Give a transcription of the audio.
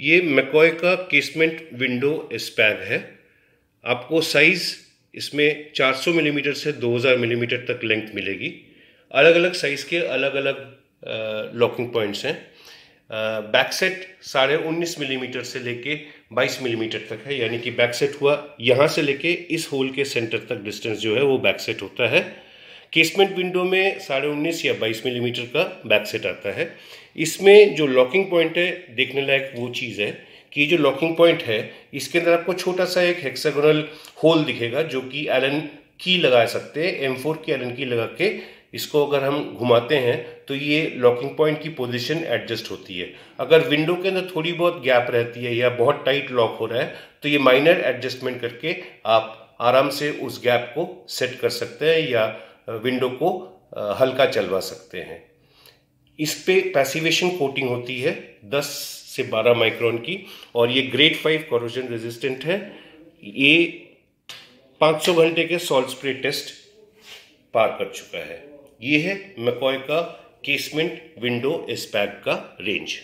ये मैकॉय का casement window स्पैग है। आपको साइज़ इसमें 400 मिलीमीटर mm से 2000 मिलीमीटर mm तक लेंथ मिलेगी। अलग अलग साइज़ के अलग अलग लॉकिंग पॉइंट्स हैं। बैक सेट साढ़े उन्नीस मिलीमीटर से लेके 22 मिलीमीटर mm तक है। यानी कि बैक सेट हुआ यहाँ से लेके इस होल के सेंटर तक डिस्टेंस जो है वो बैक सेट होता है। केसमेंट विंडो में साढ़े उन्नीस या बाईस मिलीमीटर का बैक सेट आता है। इसमें जो लॉकिंग पॉइंट है, देखने लायक वो चीज़ है कि जो लॉकिंग पॉइंट है, इसके अंदर आपको छोटा सा एक हेक्सागोनल होल दिखेगा जो कि एलन की लगा सकते हैं एम फोर की एलन की लगा के इसको अगर हम घुमाते हैं तो ये लॉकिंग पॉइंट की पोजीशन एडजस्ट होती है। अगर विंडो के अंदर थोड़ी बहुत गैप रहती है या बहुत टाइट लॉक हो रहा है तो ये माइनर एडजस्टमेंट करके आप आराम से उस गैप को सेट कर सकते हैं या विंडो को हल्का चलवा सकते हैं। इस पे पैसिवेशन कोटिंग होती है 10 से 12 माइक्रोन की, और ये ग्रेड फाइव कॉरोजन रेजिस्टेंट है। ये 500 घंटे के सॉल्ट स्प्रे टेस्ट पार कर चुका है। ये है मैकॉय का केसमेंट विंडो स्पैग का रेंज